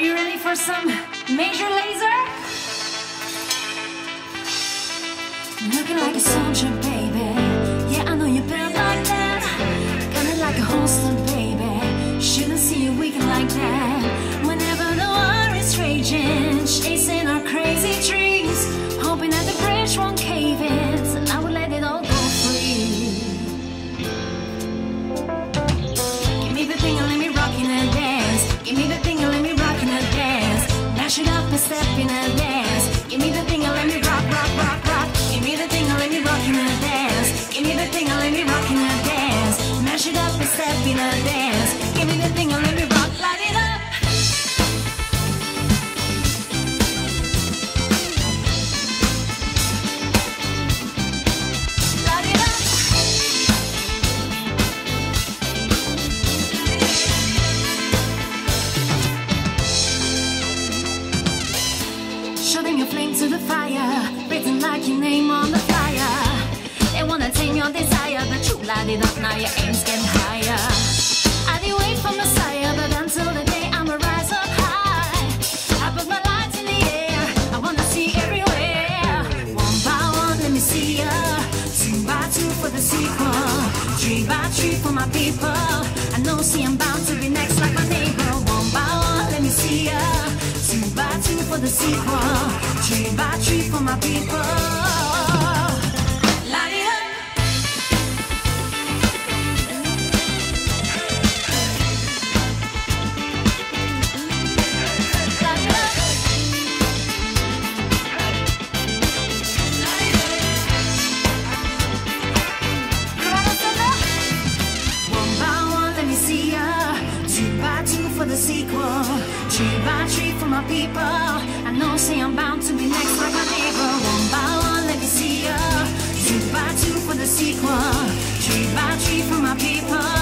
you ready for some Major Lazer? Looking like a soldier, baby. Up in a dance. Give me the thing Show them your flame to the fire, written like your name on the flyer. They wanna tame your desire, but you light it up now. Your aim's getting higher. I did wait for Messiah, but until the day I'ma rise up high. I put my lights in the air. I wanna see everywhere. One by one, let me see ya. Two by two for the sequel. Three by three for my people. I know, see, I'm bound to be next like my neighbor. One by one, let me see ya. By for my people. Let me see her to battery for the sequel. Three by three for my people. I know, say I'm bound to be next like my neighbor. One by one, let me see ya. Two by two for the sequel. Three by three for my people.